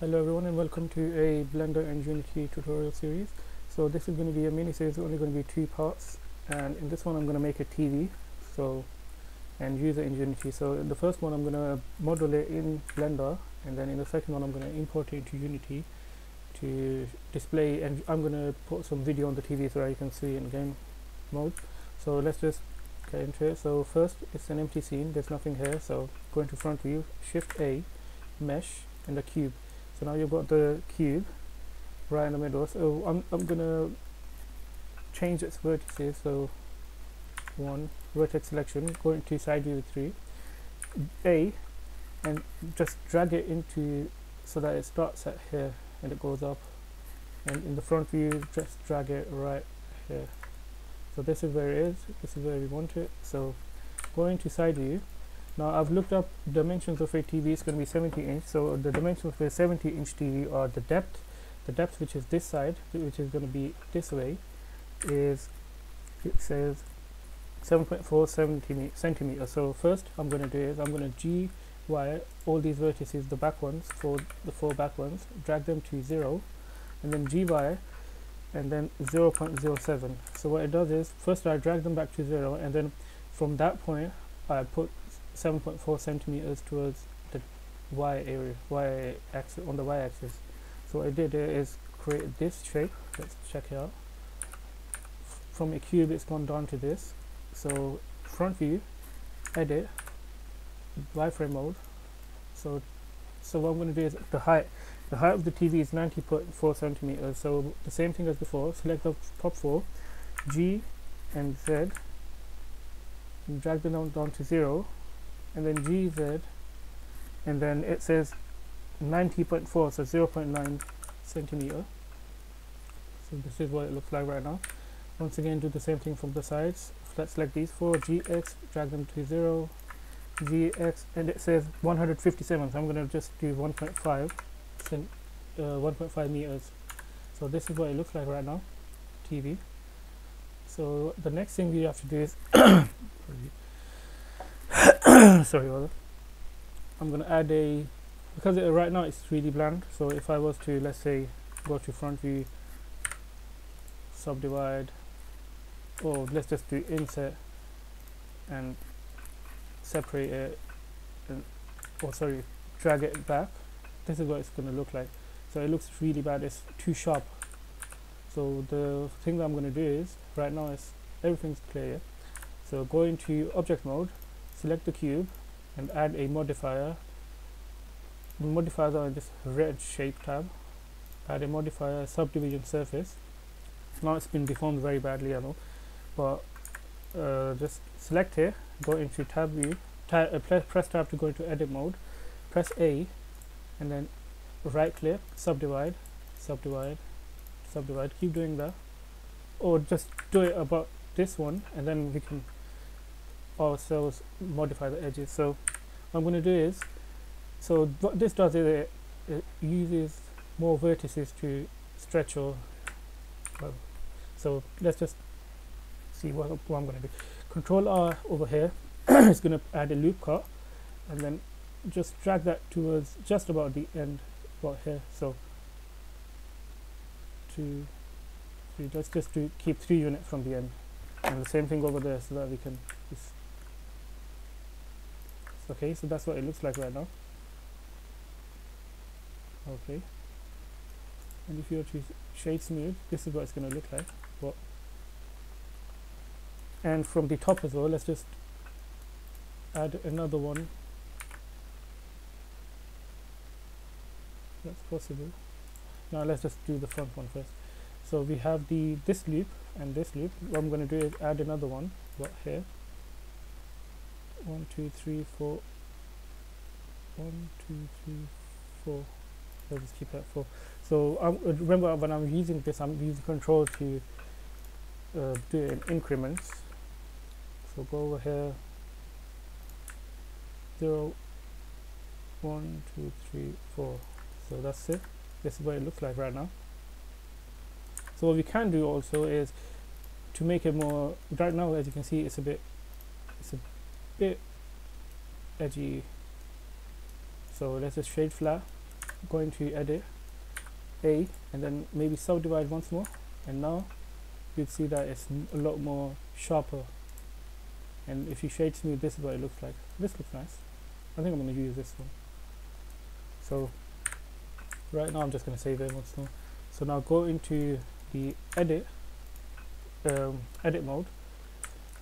Hello everyone and welcome to a Blender and Unity tutorial series. So this is going to be a mini series, only going to be two parts and in this one I'm going to make a TV so and use it in Unity. So the first one I'm going to model it in Blender and then in the second one I'm going to import it into Unity to display and I'm going to put some video on the TV so that you can see in game mode. So let's just get into it. So first it's an empty scene, there's nothing here so go into front view, shift A, mesh and a cube so now you've got the cube right in the middle. So I'm, I'm gonna change its vertices. So one vertex selection go into side view 3 A and just drag it into so that it starts at here and it goes up. And in the front view just drag it right here. So this is where it is. This is where we want it. So go into side view now I've looked up dimensions of a TV, it's going to be 70 inch. So the dimensions of a 70 inch TV are the depth, the depth which is this side, which is going to be this way, is it says 7.4 centimeters. So first I'm going to do is I'm going to G Y all these vertices, the back ones, for the four back ones, drag them to zero, and then G Y and then 0.07. So what it does is first I drag them back to zero, and then from that point I put 7.4 centimeters towards the y area, y axis on the y axis. So what I did is create this shape. Let's check it out. From a cube, it's gone down to this. So front view, edit, wireframe mode. So so what I'm going to do is the height. The height of the TV is 90.4 centimeters. So the same thing as before. Select the top four, G and Z, drag them down, down to zero and then GZ and then it says 90.4 so 0.9 centimeter. So this is what it looks like right now. Once again do the same thing from the sides let's select these four GX drag them to 0 GX and it says 157 so I'm going to just do 1.5 uh, 1.5 meters. So this is what it looks like right now TV so the next thing we have to do is sorry brother. I'm gonna add a because it, right now it's really bland so if I was to let's say go to front view subdivide or let's just do inset and separate it and, or sorry drag it back this is what it's going to look like. So it looks really bad it's too sharp. So the thing that I'm going to do is right now is everything's clear. So go into object mode select the cube and add a modifier. Modifiers are in this red shape tab. Add a modifier subdivision surface. Now it's been deformed very badly I know but uh, just select here go into tab view uh, press tab to go into edit mode press A and then right click subdivide subdivide subdivide. Keep doing that. Or just do it about this one and then we can ourselves modify the edges. So what I'm going to do is so what this does is it, it uses more vertices to stretch or well, so let's just see what, what I'm going to do. Control R over here is going to add a loop cut and then just drag that towards just about the end about here. So two three let's just to keep three units from the end. And the same thing over there so that we can just okay so that's what it looks like right now. Okay. And if you to shade smooth this is what it's going to look like. And from the top as well let's just add another one. That's possible. Now let's just do the front one first. So we have the this loop and this loop. What I'm going to do is add another one here one two three four. One two three four. Let's just keep that four. So um, remember when I'm using this I'm using control to uh, do it in increments. So go over here. Zero. One two three four. So that's it. This is what it looks like right now. So what we can do also is to make it more right now as you can see it's a bit it's a bit edgy. So let's just shade flat go into edit A and then maybe subdivide once more. And now you'd see that it's a lot more sharper. And if you shade smooth this is what it looks like. This looks nice. I think I'm going to use this one. So right now I'm just going to save it once more. So now go into the edit um, edit mode.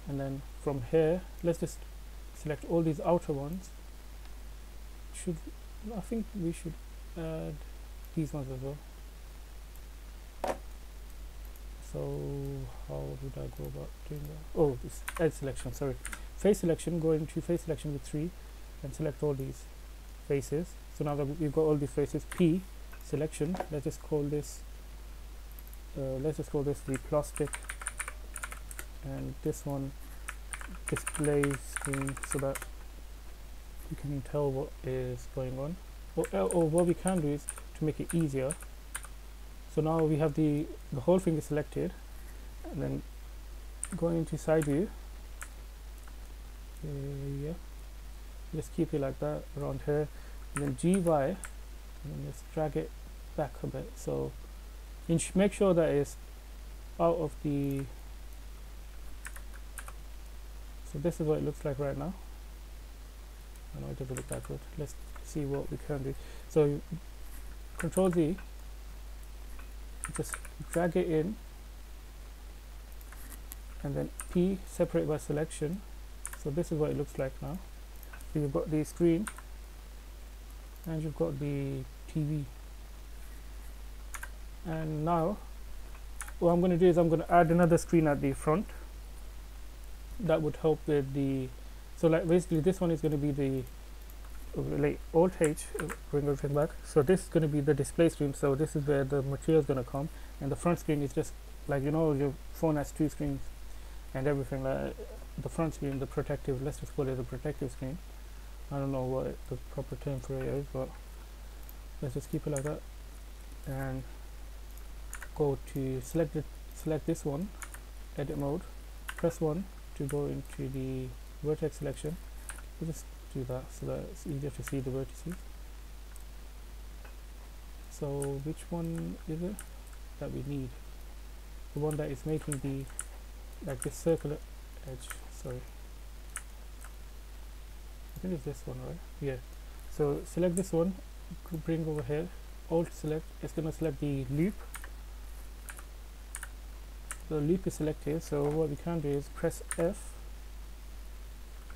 And then from here let's just select all these outer ones should I think we should add these ones as well. So how would I go about doing that? Oh this edge selection sorry. Face selection go into face selection with 3 and select all these faces. So now that we've got all these faces P selection let's just call this uh, let's just call this the plastic. And this one display screen so that you can tell what is going on. Or, or what we can do is to make it easier. So now we have the the whole thing is selected and then going into side view. Uh, yeah. Just keep it like that around here. And then GY and then just drag it back a bit. So make sure that it's out of the so this is what it looks like right now. I know it doesn't look that good let's see what we can do. So control Z just drag it in and then P separate by selection. So this is what it looks like now. So you've got the screen and you've got the TV and now what I'm going to do is I'm going to add another screen at the front that would help with the so like basically this one is going to be the like H uh, bring everything back so this is going to be the display screen. So this is where the material is going to come. And the front screen is just like you know your phone has two screens and everything like the front screen the protective let's just call it the protective screen. I don't know what the proper term for it is but let's just keep it like that. And go to select it select this one edit mode press 1 to go into the vertex selection. We'll just do that so that it's easier to see the vertices. So which one is it that we need? The one that is making the like this circular edge sorry. I think it's this one right? Yeah. So select this one bring over here. Alt select it's to select the loop the loop is selected so what we can do is press F.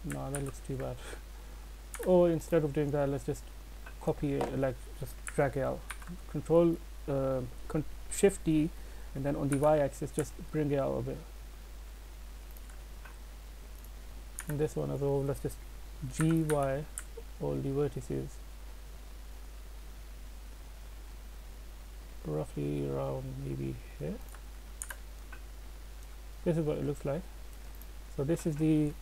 No that looks too bad. Or instead of doing that let's just copy it like just drag it out. Control uh, con shift D and then on the y-axis just bring it out a bit. And this one as well let's just GY all the vertices. Roughly around maybe here this is what it looks like. So this is the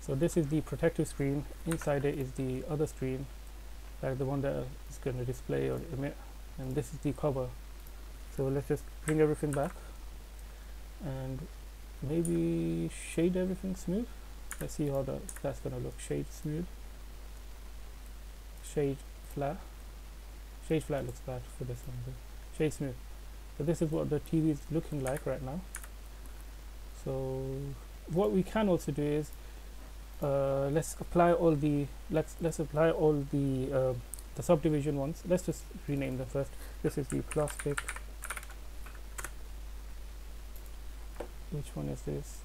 so this is the protective screen. Inside it is the other screen like the one that is going to display or emit. And this is the cover. So let's just bring everything back and maybe shade everything smooth. Let's see how that, that's going to look. Shade smooth. Shade flat. Shade flat looks bad for this one shade smooth. So this is what the TV is looking like right now so what we can also do is uh, let's apply all the let's let's apply all the uh, the subdivision ones. Let's just rename them first. This is the plastic. Which one is this?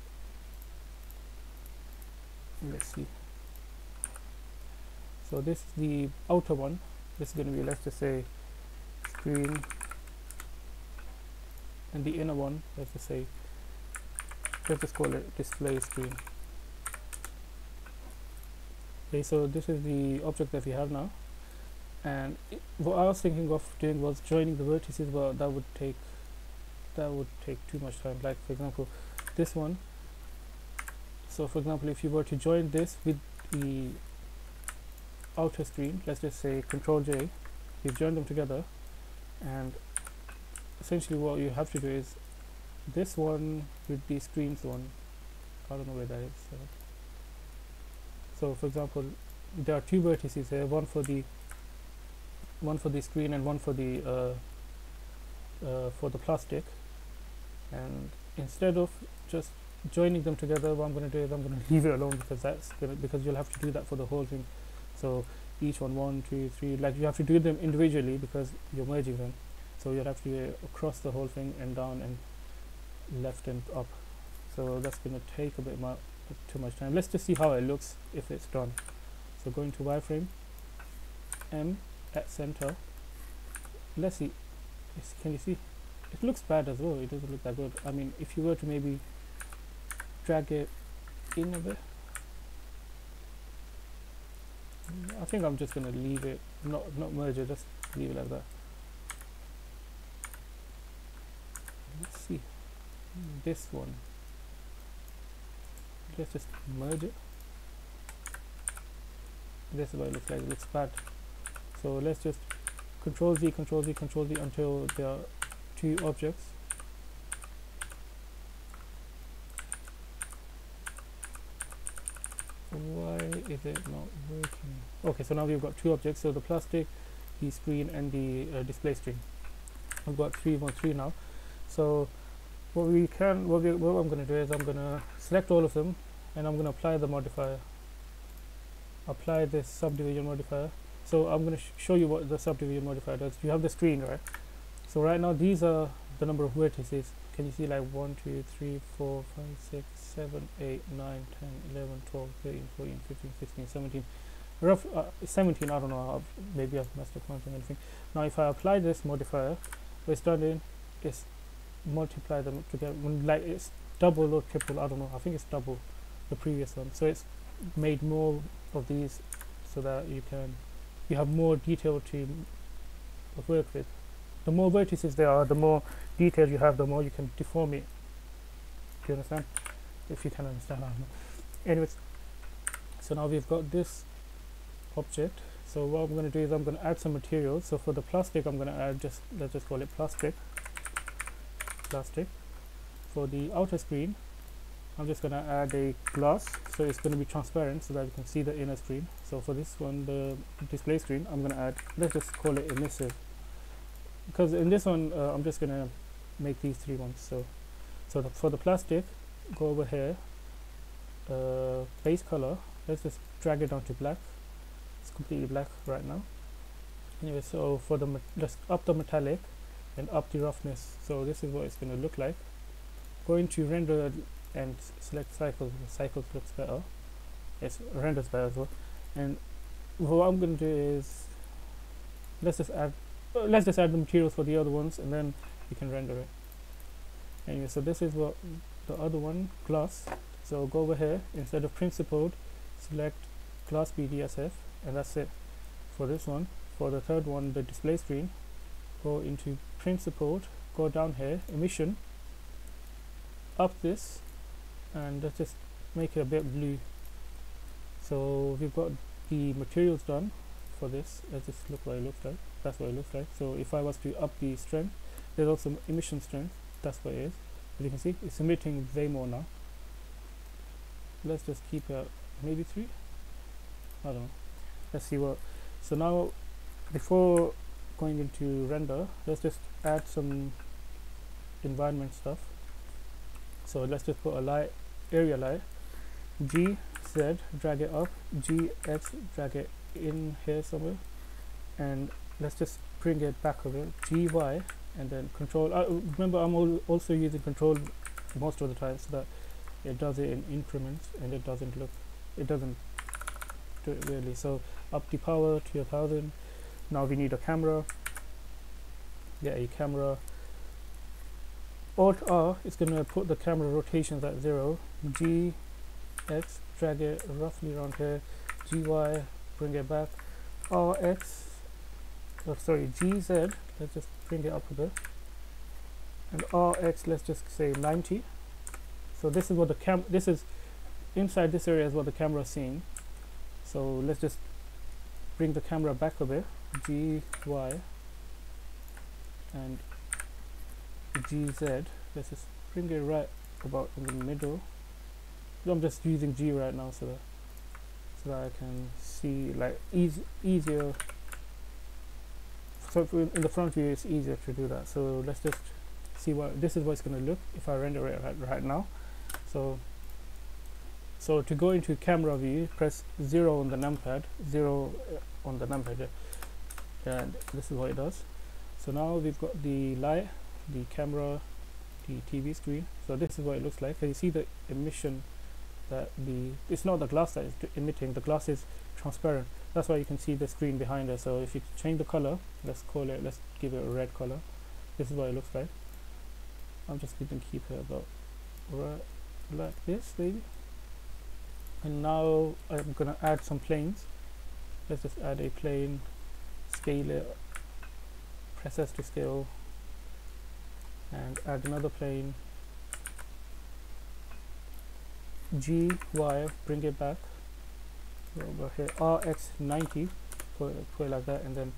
Let's see. So this is the outer one. This is going to be let's just say screen. And the inner one let's just say let's just call it display screen. Okay so this is the object that we have now. And what I was thinking of doing was joining the vertices but that would take that would take too much time. Like for example this one. So for example if you were to join this with the outer screen let's just say control J you join them together. And essentially what you have to do is this one with the screens one. I don't know where that is so, so for example there are two vertices here one for the one for the screen and one for the uh, uh, for the plastic. And instead of just joining them together what I'm going to do is I'm going to leave it alone because that's gonna because you'll have to do that for the whole thing. So each one one two three like you have to do them individually because you're merging them. So you'll have to do it across the whole thing and down and left and up. So that's going to take a bit more too much time. Let's just see how it looks if it's done. So going to wireframe M at center. Let's see. Can you see? It looks bad as well. It doesn't look that good. I mean if you were to maybe drag it in a bit. I think I'm just gonna leave it not not merge it just leave it like that let's see Mm, this one. Let's just merge it. This is what it looks like. It looks bad. So let's just control Z control Z control Z until there are two objects. Why is it not working? Okay so now we've got two objects. So the plastic the screen and the uh, display screen. We've got three more three now. So what we can what, we, what I'm going to do is I'm going to select all of them and I'm going to apply the modifier. Apply this subdivision modifier. So I'm going to sh show you what the subdivision modifier does. You have the screen right? So right now these are the number of vertices. Can you see like 1 2 3 4 5 6 7 8 9 10 11 12 13 14 15 16 17 rough uh, 17 I don't know. Maybe I've messed up counting anything. Now if I apply this modifier done in is multiply them together. Like it's double or triple I don't know. I think it's double the previous one. So it's made more of these so that you can you have more detail to work with. The more vertices there are the more detail you have the more you can deform it. Do you understand? If you can understand I don't know. Anyways so now we've got this object. So what I'm going to do is I'm going to add some materials. So for the plastic I'm going to add just let's just call it plastic plastic for the outer screen I'm just going to add a glass so it's going to be transparent so that you can see the inner screen. So for this one the display screen I'm going to add let's just call it emissive. Because in this one uh, I'm just going to make these three ones so so the, for the plastic go over here uh, base color let's just drag it down to black. It's completely black right now. Anyway so for the let's up the metallic and up the roughness. So this is what it's going to look like. Going to render and select cycles cycles looks better. It's renders better as well. And what I'm going to do is let's just add uh, let's just add the materials for the other ones and then you can render it. Anyway so this is what the other one glass. So go over here. Instead of principled select glass BSDF and that's it for this one. For the third one the display screen go into principled go down here emission up this and let's just make it a bit blue. So we've got the materials done for this. Let's just look what it looks like. That's what it looks like. So if I was to up the strength there's also emission strength. That's what it is. As you can see it's emitting way more now. Let's just keep it maybe three? I don't know. Let's see what so now before going into render let's just add some environment stuff. So let's just put a light area light. G Z drag it up. G X drag it in here somewhere. And let's just bring it back bit G Y and then control uh, remember I'm al- also using control most of the time so that it does it in increments and it doesn't look it doesn't do it really. So up the power to a thousand now we need a camera get a camera. Alt R is going to put the camera rotations at zero. G X drag it roughly around here. GY bring it back. RX oh, sorry GZ let's just bring it up a bit. And RX let's just say 90 so this is what the cam this is inside this area is what the camera is seeing. So let's just bring the camera back a bit. G Y and GZ let's just bring it right about in the middle. I'm just using G right now so that so that I can see like easy, easier. So in the front view it's easier to do that. So let's just see what this is what it's going to look if I render it right, right now. So so to go into camera view press 0 on the numpad 0 uh, on the numpad uh, and this is what it does. So now we've got the light the camera the TV screen. So this is what it looks like. And you see the emission that the it's not the glass that is emitting the glass is transparent. That's why you can see the screen behind us so if you change the color let's call it let's give it a red color. This is what it looks like. I'm just going to keep it about right like this maybe. And now I'm gonna add some planes let's just add a plane scale it press S to scale and add another plane. G Y bring it back. Over here. RX90 put put it like that and then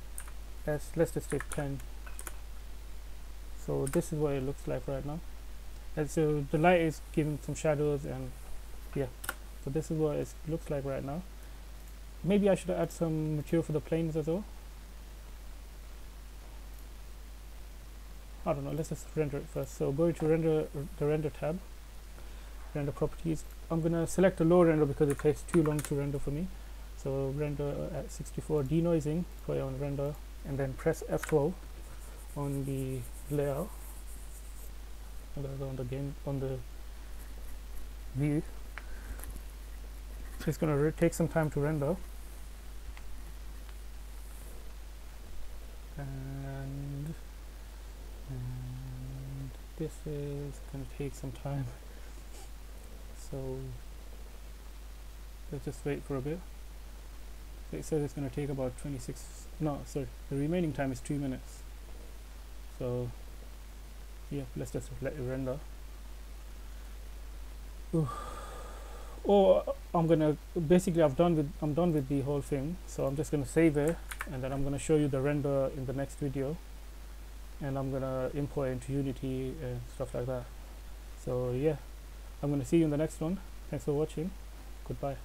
S let's just take 10 so this is what it looks like right now. And so the light is giving some shadows and yeah. So this is what it looks like right now maybe I should add some material for the planes as well. I don't know let's just render it first. So go to render the render tab render properties. I'm gonna select a low render because it takes too long to render for me. So render at 64 denoising it on render and then press F12 on the layout. On the game on the view. So it's gonna take some time to render and and this is gonna take some time. So let's just wait for a bit. It says it's gonna take about 26 no sorry the remaining time is 2 minutes. So yeah let's just let it render. Ooh. Or I'm gonna basically I've done with I'm done with the whole thing so I'm just gonna save it and then I'm gonna show you the render in the next video and I'm gonna import into Unity and stuff like that. So yeah. I'm gonna see you in the next one. Thanks for watching. Goodbye